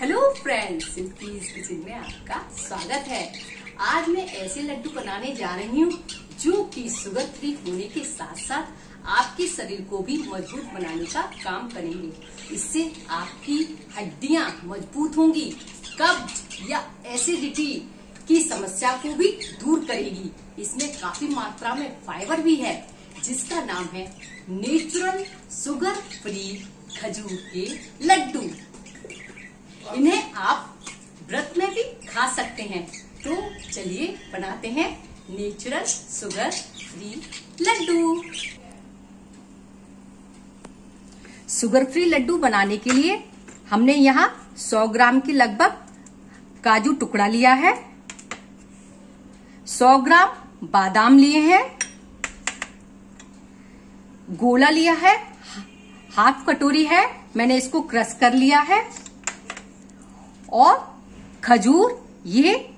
Hello friends सिंपलीज kitchen में आपका स्वागत है। आज मैं ऐसे लड्डू बनाने जा रही हूँ, जो कि शुगर फ्री होने के साथ साथ आपके शरीर को भी मज़बूत बनाने का काम करेंगे। इससे आपकी हड्डियाँ मज़बूत होंगी, कब्ज या एसिडिटी की समस्या को भी दूर करेगी। इसमें काफ़ी मात्रा में फाइबर भी है, जिसका नाम है नेचुरल शुगर फ्री खजूर के लड्डू। इन्हें आप व्रत में भी खा सकते हैं। तो चलिए बनाते हैं natural sugar free laddoo. Sugar free laddoo बनाने के लिए हमने यहाँ 100 ग्राम के लगभग काजू टुकड़ा लिया है। 100 ग्राम बादाम लिए हैं। गोला लिया है। हाफ़ कटोरी है। मैंने इसको क्रश कर लिया है। और खजूर, ये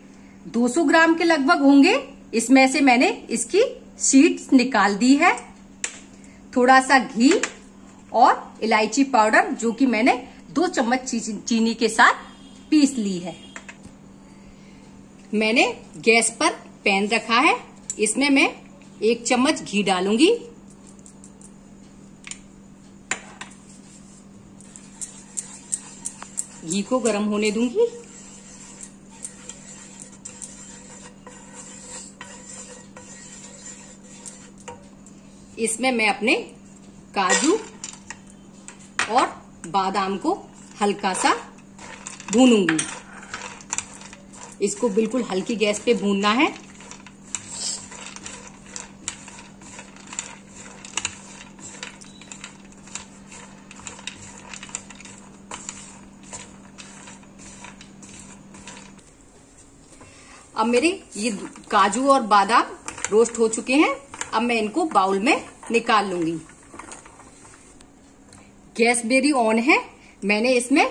200 ग्राम के लगभग होंगे। इसमें से मैंने इसकी सीड्स निकाल दी है। थोड़ा सा घी और इलायची पाउडर, जो कि मैंने दो चम्मच चीनी के साथ पीस ली है। मैंने गैस पर पैन रखा है। इसमें मैं एक चम्मच घी डालूँगी। घी को गर्म होने दूँगी। इसमें मैं अपने काजू और बादाम को हल्का सा भूनूँगी। इसको बिल्कुल हल्की गैस पे भूनना है। अब मेरे ये काजू और बादाम रोस्ट हो चुके हैं। अब मैं इनको बाउल में निकाल लूँगी। गैस मेरी ऑन है। मैंने इसमें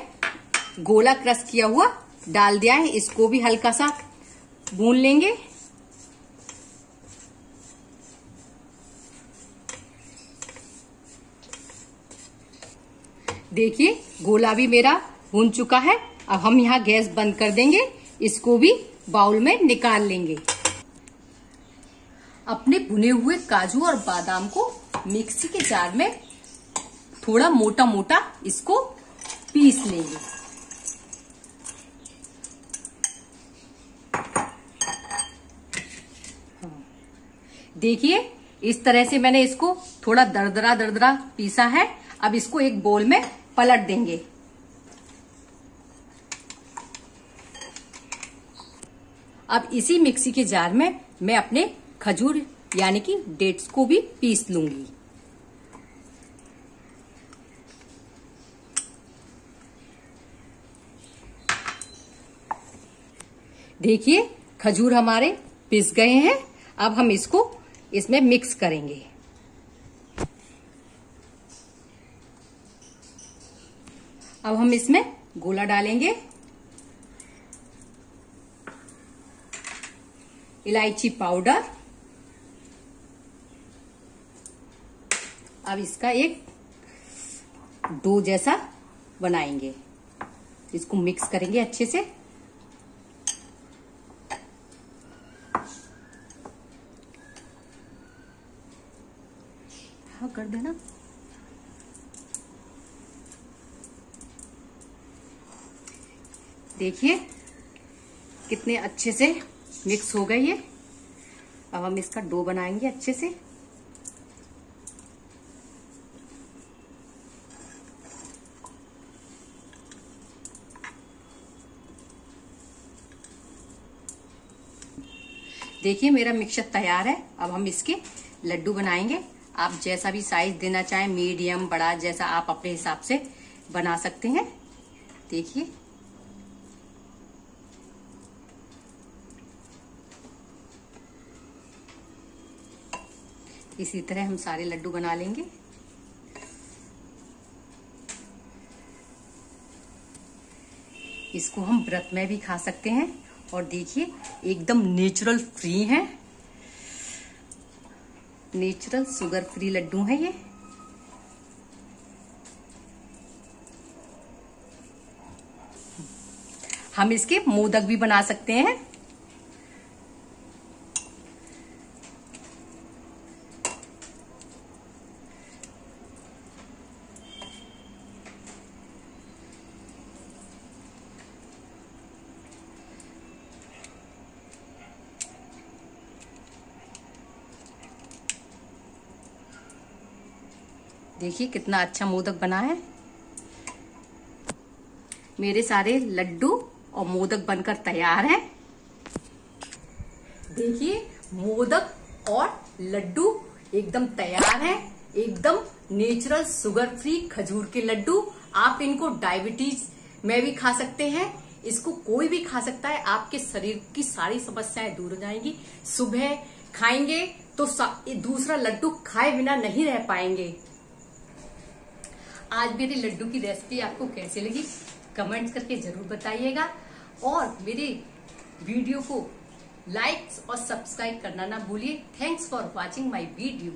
गोला क्रश किया हुआ डाल दिया है। इसको भी हल्का सा भून लेंगे। देखिए, गोला भी मेरा भून चुका है। अब हम यहाँ गैस बंद कर देंगे। इसको भी बाउल में निकाल लेंगे। अपने भुने हुए काजू और बादाम को मिक्सी के जार में थोड़ा मोटा मोटा इसको पीस लेंगे। देखिए, इस तरह से मैंने इसको थोड़ा दरदरा दरदरा पीसा है। अब इसको एक बोल में पलट देंगे। अब इसी मिक्सी के जार में मैं अपने खजूर, यानी कि डेट्स को भी पीस लूँगी। देखिए, खजूर हमारे पिस गए हैं। अब हम इसको इसमें मिक्स करेंगे। अब हम इसमें गोला डालेंगे। इलायची पाउडर। अब इसका एक डो जैसा बनाएँगे। इसको मिक्स करेंगे अच्छे से। हाँ कर देना। देखिए कितने अच्छे से मिक्स हो गई है। अब हम इसका डो बनाएँगे अच्छे से। देखिए मेरा मिक्सचर तैयार है। अब हम इसके लड्डू बनाएँगे। आप जैसा भी साइज़ देना चाहें मीडियम बड़ा, जैसा आप अपने हिसाब से बना सकते हैं। देखिए। इसी तरह हम सारे लड्डू बना लेंगे। इसको हम व्रत में भी खा सकते हैं और देखिए, एकदम नेचुरल फ्री है। नेचुरल शुगर फ्री लड्डू है ये। हम इसके मोदक भी बना सकते हैं। देखिए कितना अच्छा मोदक बना है। मेरे सारे लड्डू और मोदक बनकर तैयार हैं। देखिए, मोदक और लड्डू एकदम तैयार हैं। एकदम नेचुरल शुगर फ्री खजूर के लड्डू। आप इनको डायबिटीज़ में भी खा सकते हैं। इसको कोई भी खा सकता है। आपके शरीर की सारी समस्याएँ दूर हो जाएँगी। सुबह खाएँगे तो दूसरा लड्डू खाए बिना नहीं रह पाएँगे। आज मेरे लड्डू की रेसिपी आपको कैसे लगी कमेंट करके ज़रूर बताइएगा। और मेरे वीडियो को लाइक्स और सब्सक्राइब करना ना भूलिए। Thanks for watching my video